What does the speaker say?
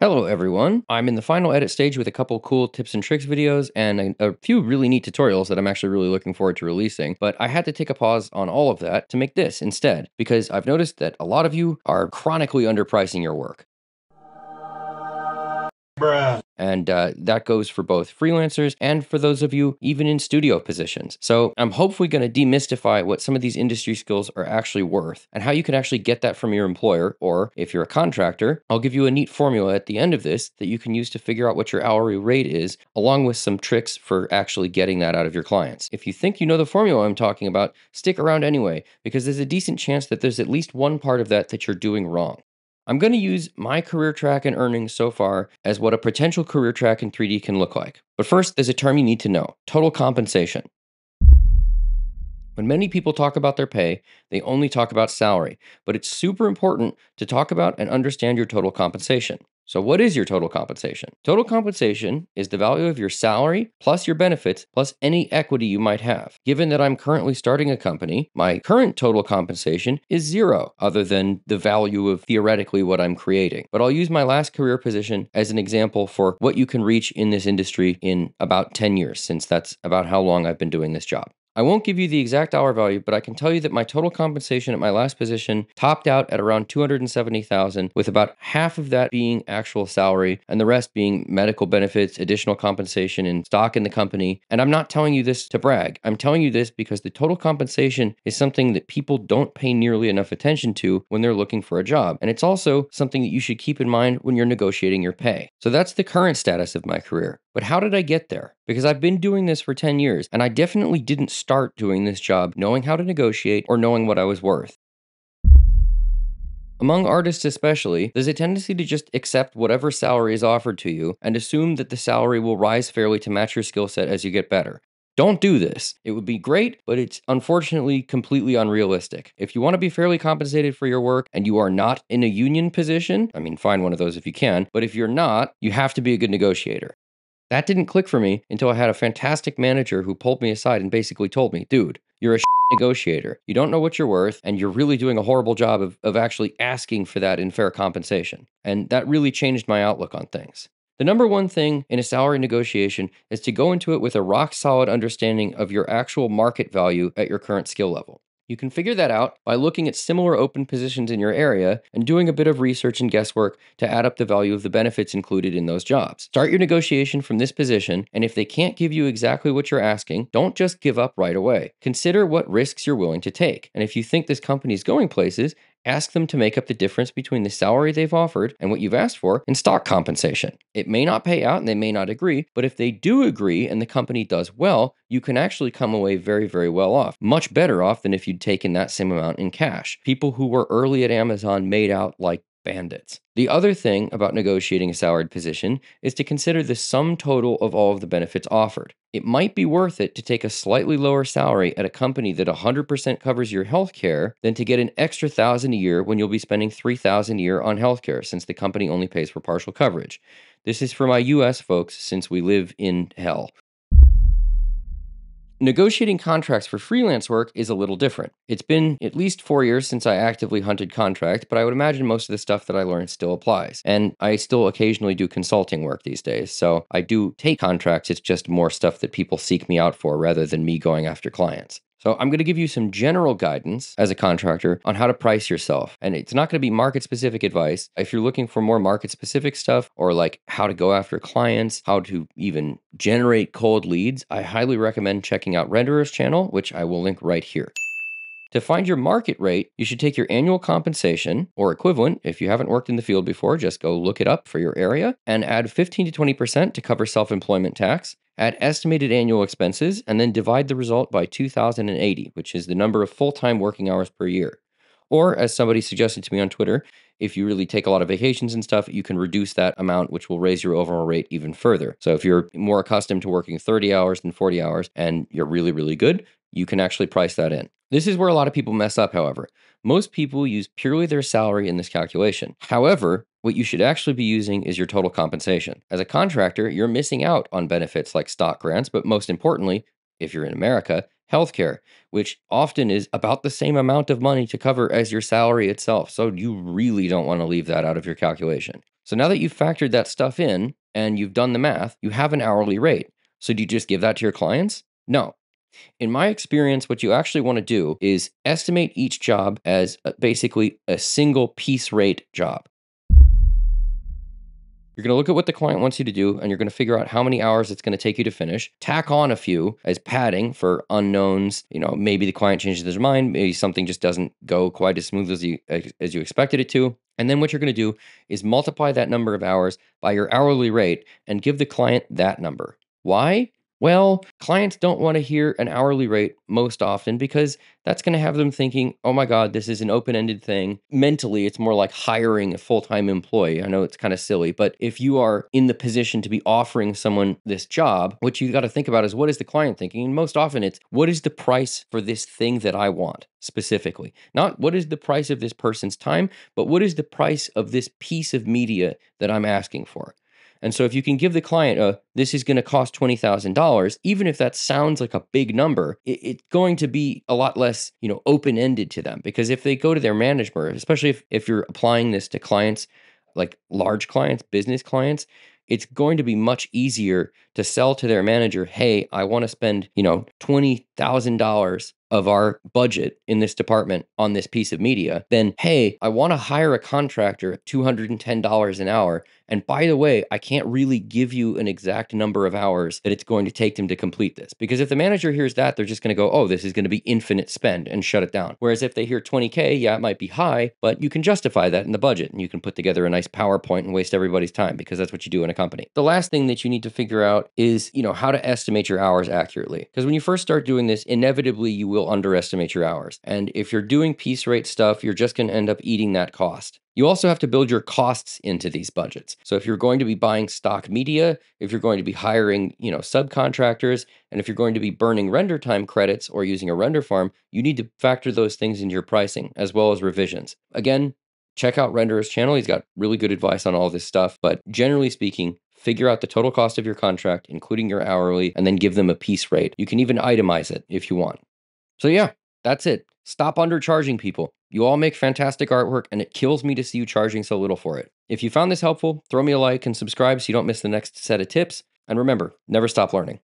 Hello everyone, I'm in the final edit stage with a couple cool tips and tricks videos and a, a, few really neat tutorials that I'm actually really looking forward to releasing, but I had to take a pause on all of that to make this instead, because I've noticed that a lot of you are chronically underpricing your work. Bruh. And uh, that goes for both freelancers and for those of you even in studio positions. So I'm hopefully going to demystify what some of these industry skills are actually worth and how you can actually get that from your employer. Or if you're a contractor, I'll give you a neat formula at the end of this that you can use to figure out what your hourly rate is, along with some tricks for actually getting that out of your clients. If you think you know the formula I'm talking about, stick around anyway, because there's a decent chance that there's at least one part of that that you're doing wrong. I'm going to use my career track and earnings so far as what a potential career track in 3D can look like. But first, there's a term you need to know total compensation. When many people talk about their pay, they only talk about salary, but it's super important to talk about and understand your total compensation. So, what is your total compensation? Total compensation is the value of your salary plus your benefits plus any equity you might have. Given that I'm currently starting a company, my current total compensation is zero, other than the value of theoretically what I'm creating. But I'll use my last career position as an example for what you can reach in this industry in about 10 years, since that's about how long I've been doing this job. I won't give you the exact dollar value, but I can tell you that my total compensation at my last position topped out at around 270,000 with about half of that being actual salary and the rest being medical benefits, additional compensation and stock in the company. And I'm not telling you this to brag. I'm telling you this because the total compensation is something that people don't pay nearly enough attention to when they're looking for a job. And it's also something that you should keep in mind when you're negotiating your pay. So that's the current status of my career. But how did I get there? Because I've been doing this for 10 years and I definitely didn't start doing this job knowing how to negotiate or knowing what I was worth. Among artists, especially, there's a tendency to just accept whatever salary is offered to you and assume that the salary will rise fairly to match your skill set as you get better. Don't do this. It would be great, but it's unfortunately completely unrealistic. If you want to be fairly compensated for your work and you are not in a union position, I mean, find one of those if you can, but if you're not, you have to be a good negotiator. That didn't click for me until I had a fantastic manager who pulled me aside and basically told me, dude, you're a negotiator. You don't know what you're worth, and you're really doing a horrible job of, of actually asking for that in fair compensation. And that really changed my outlook on things. The number one thing in a salary negotiation is to go into it with a rock solid understanding of your actual market value at your current skill level. You can figure that out by looking at similar open positions in your area and doing a bit of research and guesswork to add up the value of the benefits included in those jobs. Start your negotiation from this position, and if they can't give you exactly what you're asking, don't just give up right away. Consider what risks you're willing to take. And if you think this company is going places, ask them to make up the difference between the salary they've offered and what you've asked for in stock compensation. It may not pay out and they may not agree, but if they do agree and the company does well, you can actually come away very, very well off. Much better off than if you'd taken that same amount in cash. People who were early at Amazon made out like bandits. The other thing about negotiating a salaried position is to consider the sum total of all of the benefits offered. It might be worth it to take a slightly lower salary at a company that 100% covers your health care than to get an extra 1000 a year when you'll be spending 3000 a year on health care since the company only pays for partial coverage. This is for my US folks since we live in hell. Negotiating contracts for freelance work is a little different. It's been at least four years since I actively hunted contract, but I would imagine most of the stuff that I learned still applies. And I still occasionally do consulting work these days, so I do take contracts. It's just more stuff that people seek me out for rather than me going after clients. So I'm going to give you some general guidance as a contractor on how to price yourself. And it's not going to be market specific advice. If you're looking for more market specific stuff or like how to go after clients, how to even generate cold leads, I highly recommend checking out Renderer's channel, which I will link right here. To find your market rate, you should take your annual compensation or equivalent. If you haven't worked in the field before, just go look it up for your area and add 15 to 20% to cover self employment tax add estimated annual expenses, and then divide the result by 2,080, which is the number of full time working hours per year. Or, as somebody suggested to me on Twitter, if you really take a lot of vacations and stuff, you can reduce that amount, which will raise your overall rate even further. So, if you're more accustomed to working 30 hours than 40 hours and you're really, really good, you can actually price that in. This is where a lot of people mess up, however. Most people use purely their salary in this calculation. However, what you should actually be using is your total compensation. As a contractor, you're missing out on benefits like stock grants, but most importantly, if you're in America, healthcare, which often is about the same amount of money to cover as your salary itself. So you really don't want to leave that out of your calculation. So now that you've factored that stuff in and you've done the math, you have an hourly rate. So do you just give that to your clients? No. In my experience, what you actually want to do is estimate each job as uh, basically a single piece rate job. You're going to look at what the client wants you to do and you're going to figure out how many hours it's going to take you to finish. Tack on a few as padding for unknowns. You know, maybe the client changes their mind, maybe something just doesn't go quite as smooth as you as you expected it to. And then what you're going to do is multiply that number of hours by your hourly rate and give the client that number. Why? Well, clients don't want to hear an hourly rate most often because that's going to have them thinking, oh my God, this is an open ended thing. Mentally, it's more like hiring a full time employee. I know it's kind of silly, but if you are in the position to be offering someone this job, what you got to think about is what is the client thinking? And most often it's what is the price for this thing that I want specifically? Not what is the price of this person's time, but what is the price of this piece of media that I'm asking for? And so if you can give the client a this is going to cost $20,000, even if that sounds like a big number, it, it's going to be a lot less, you know, open-ended to them because if they go to their manager, especially if if you're applying this to clients like large clients, business clients, it's going to be much easier to sell to their manager, "Hey, I want to spend, you know, $20,000 of our budget in this department on this piece of media, then hey, I want to hire a contractor at $210 an hour. And by the way, I can't really give you an exact number of hours that it's going to take them to complete this. Because if the manager hears that, they're just going to go, oh, this is going to be infinite spend and shut it down. Whereas if they hear 20K, yeah, it might be high, but you can justify that in the budget and you can put together a nice PowerPoint and waste everybody's time because that's what you do in a company. The last thing that you need to figure out is, you know, how to estimate your hours accurately. Because when you first start doing this, inevitably you will underestimate your hours. And if you're doing piece rate stuff, you're just going to end up eating that cost. You also have to build your costs into these budgets. So if you're going to be buying stock media, if you're going to be hiring, you know, subcontractors, and if you're going to be burning render time credits or using a render farm, you need to factor those things into your pricing as well as revisions. Again, check out Renderer's channel. He's got really good advice on all this stuff, but generally speaking, figure out the total cost of your contract, including your hourly, and then give them a piece rate. You can even itemize it if you want. So, yeah, that's it. Stop undercharging people. You all make fantastic artwork, and it kills me to see you charging so little for it. If you found this helpful, throw me a like and subscribe so you don't miss the next set of tips. And remember, never stop learning.